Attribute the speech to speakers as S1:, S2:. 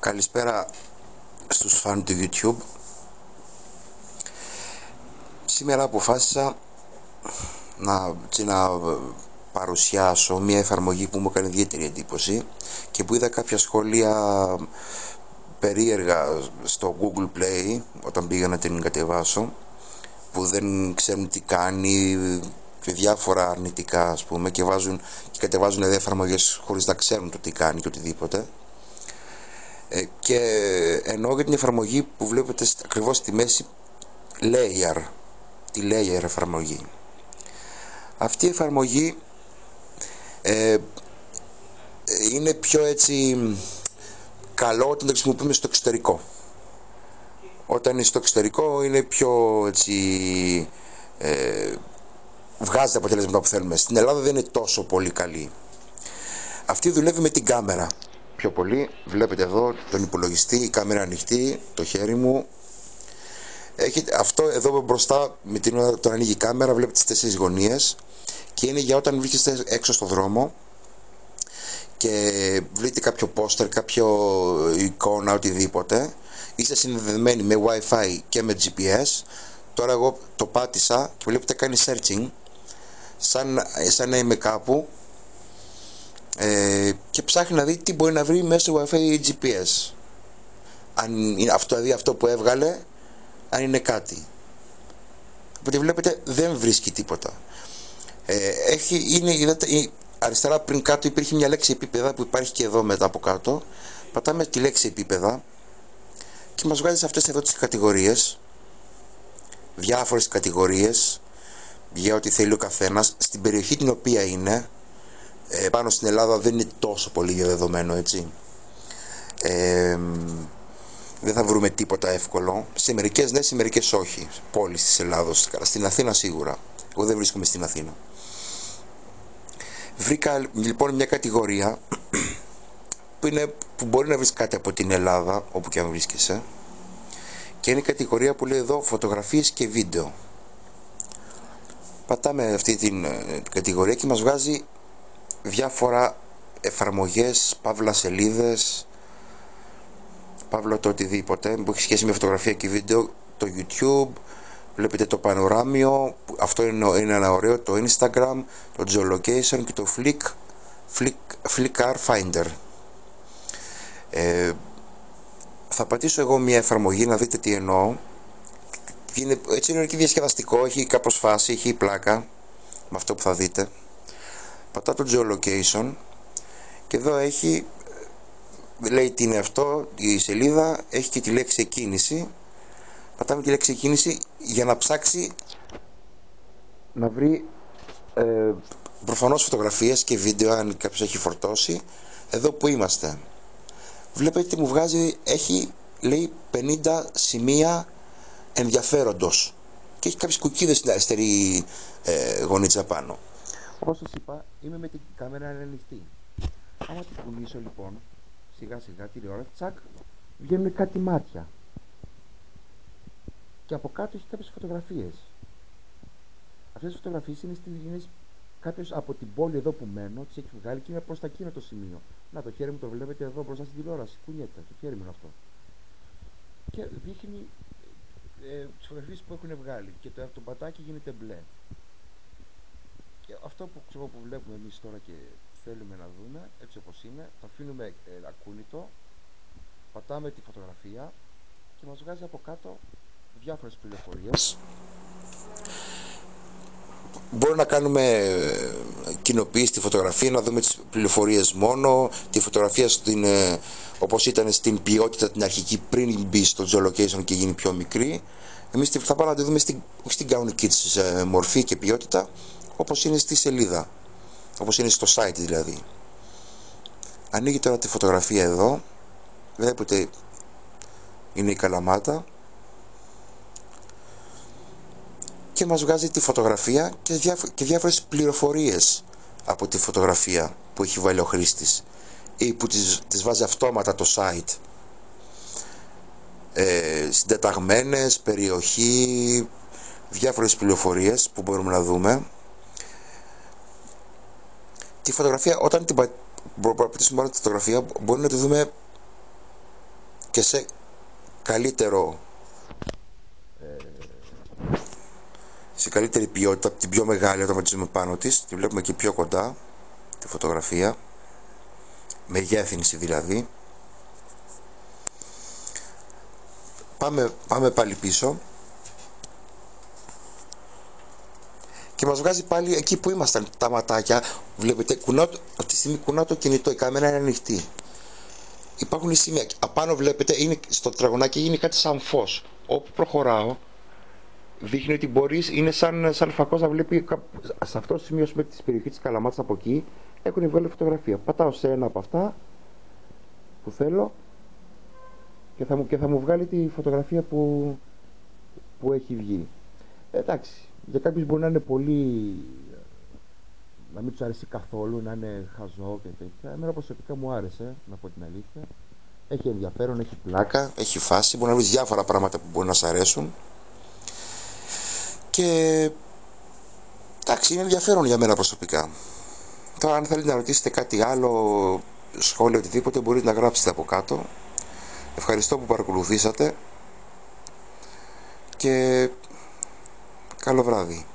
S1: Καλησπέρα στους φαν του YouTube. Σήμερα αποφάσισα να, να παρουσιάσω μια εφαρμογή που μου έκανε ιδιαίτερη εντύπωση και που είδα κάποια σχόλια περίεργα στο Google Play όταν πήγα να την κατεβάσω που δεν ξέρουν τι κάνει και διάφορα αρνητικά ας πούμε και, βάζουν, και κατεβάζουν εφαρμογές χωρίς να ξέρουν το τι κάνει και οτιδήποτε. ε, και εννοώ για την εφαρμογή που βλέπετε ακριβώς στη μέση layer. Τη layer εφαρμογή. Αυτή η εφαρμογή ε, είναι πιο έτσι καλό όταν το χρησιμοποιούμε στο εξωτερικό. Όταν είναι στο εξωτερικό είναι πιο έτσι ε, βγάζει τα αποτελέσματα που θέλουμε. Στην Ελλάδα δεν είναι τόσο πολύ καλή. Αυτή δουλεύει με την κάμερα πιο πολύ. Βλέπετε εδώ τον υπολογιστή, η κάμερα ανοιχτή, το χέρι μου. Έχετε, αυτό εδώ μπροστά, με την ώρα που ανοίγει η κάμερα, βλέπετε τις τέσσερις γωνίες. Και είναι για όταν βρίσκεστε έξω στο δρόμο και βρείτε κάποιο πόστερ, κάποιο εικόνα, οτιδήποτε. Είστε συνδεδεμένοι με Wi-Fi και με GPS τώρα εγώ το πάτησα και βλέπετε κάνει searching. Σαν, σαν να είμαι κάπου ε, και ψάχνει να δει τι μπορεί να βρει μέσω Wi-Fi ή GPS. Αν είναι αυτό, δηλαδή αυτό που έβγαλε, αν είναι κάτι. Οπότε βλέπετε δεν βρίσκει τίποτα. Ε, έχει, είναι, είδατε, αριστερά πριν κάτω υπήρχε μια λέξη επίπεδα που υπάρχει και εδώ μετά από κάτω. Πατάμε τη λέξη επίπεδα και μας βγάζει σε αυτές εδώ τις κατηγορίες διάφορες κατηγορίες για ό,τι θέλει ο καθένας στην περιοχή την οποία είναι ε, πάνω στην Ελλάδα δεν είναι τόσο πολύ διαδεδομένο έτσι. Ε, δεν θα βρούμε τίποτα εύκολο. Σε μερικές ναι, σε μερικές όχι. Πόλεις της Ελλάδος, στην Αθήνα σίγουρα. Εγώ δεν βρίσκομαι στην Αθήνα. Βρήκα λοιπόν μια κατηγορία που, είναι, που μπορεί να βρεις κάτι από την Ελλάδα όπου και αν βρίσκεσαι και είναι η κατηγορία που λέει εδώ φωτογραφίες και βίντεο πατάμε αυτή την ε, κατηγορία και μας βγάζει διάφορα εφαρμογές, παύλα σελίδες, παύλα το οτιδήποτε που έχει σχέση με φωτογραφία και βίντεο, το YouTube, βλέπετε το πανοράμιο, αυτό είναι, είναι ένα ωραίο, το Instagram, το Geolocation και το Flick, Flick, Flickr Finder. Ε, θα πατήσω εγώ μια εφαρμογή να δείτε τι εννοώ. Είναι, έτσι είναι και διασκεδαστικό, έχει κάπως φάση, έχει πλάκα με αυτό που θα δείτε πατά το geolocation και εδώ έχει λέει τι είναι αυτό η σελίδα έχει και τη λέξη εκκίνηση. Πατάμε τη λέξη εκκίνηση για να ψάξει να βρει ε, προφανώς φωτογραφίες και βίντεο αν κάποιος έχει φορτώσει εδώ που είμαστε. Βλέπετε τι μου βγάζει έχει λέει 50 σημεία ενδιαφέροντος. Και έχει κάποιες κουκίδες στην αριστερή ε, γωνίτσα πάνω όπως σας είπα, είμαι με την κάμερα ανοιχτή. Άμα την κουνήσω λοιπόν, σιγά σιγά τηλεόραση, τσακ, βγαίνουν κάτι μάτια. Και από κάτω έχει κάποιες φωτογραφίες. Αυτές οι φωτογραφίες είναι στην είναι κάποιος από την πόλη εδώ που μένω, τις έχει βγάλει και είναι προς τα εκείνο το σημείο. Να το χέρι μου το βλέπετε εδώ μπροστά στην τηλεόραση, κουνιέται, το χέρι μου είναι αυτό. Και δείχνει ε, τις φωτογραφίες που έχουν βγάλει και το, το πατάκι γίνεται μπλε. Και αυτό που, ξέρω, που βλέπουμε εμείς τώρα και θέλουμε να δούμε, έτσι όπως είναι, το αφήνουμε ε, ακούνητο, πατάμε τη φωτογραφία και μας βγάζει από κάτω διάφορες πληροφορίες. Μπορούμε να κάνουμε ε, κοινοποίηση στη φωτογραφία, να δούμε τις πληροφορίες μόνο, τη φωτογραφία στην, ε, όπως ήταν στην ποιότητα την αρχική πριν μπει στο geolocation και γίνει πιο μικρή. Εμείς θα πάμε να τη δούμε στην, στην κανονική της ε, μορφή και ποιότητα όπως είναι στη σελίδα όπως είναι στο site δηλαδή. Ανοίγει τώρα τη φωτογραφία εδώ βλέπετε είναι η καλαμάτα και μας βγάζει τη φωτογραφία και, διάφο και διάφορες πληροφορίες από τη φωτογραφία που έχει βάλει ο χρήστης ή που τις, τις βάζει αυτόματα το site. Ε, συντεταγμένες, περιοχή διάφορες πληροφορίες που μπορούμε να δούμε τη φωτογραφία, όταν την πατήσουμε μόνο τη φωτογραφία, μπορεί να τη δούμε και σε καλύτερο σε καλύτερη ποιότητα από την πιο μεγάλη όταν ματίζουμε πάνω της τη βλέπουμε και πιο κοντά τη φωτογραφία. Μεγέθυνση δηλαδή. Πάμε, πάμε πάλι πίσω και μας βγάζει πάλι εκεί που ήμασταν τα ματάκια. Βλέπετε κουνάω, αυτή τη στιγμή κουνάω το κινητό η κάμερα είναι ανοιχτή. Υπάρχουν σημεία απάνω βλέπετε είναι, στο τραγωνάκι είναι κάτι σαν φως. Όπου προχωράω δείχνει ότι μπορείς, είναι σαν, σαν φακός να βλέπει σε αυτό το σημείο με της περιοχής της Καλαμάτας από εκεί έχουν βγάλει φωτογραφία. Πατάω σε ένα από αυτά που θέλω και θα μου, και θα μου βγάλει τη φωτογραφία που, που έχει βγει. Εντάξει για κάποιους μπορεί να είναι πολύ να μην τους αρέσει καθόλου, να είναι χαζό και τέτοια. Εμένα προσωπικά μου άρεσε, να πω την αλήθεια. Έχει ενδιαφέρον, έχει πλάκα, έχει φάση. Μπορεί να βρεις διάφορα πράγματα που μπορεί να σ' αρέσουν. Και εντάξει, είναι ενδιαφέρον για μένα προσωπικά. Τώρα, αν θέλετε να ρωτήσετε κάτι άλλο, σχόλιο, οτιδήποτε, μπορείτε να γράψετε από κάτω. Ευχαριστώ που παρακολουθήσατε και καλό βράδυ.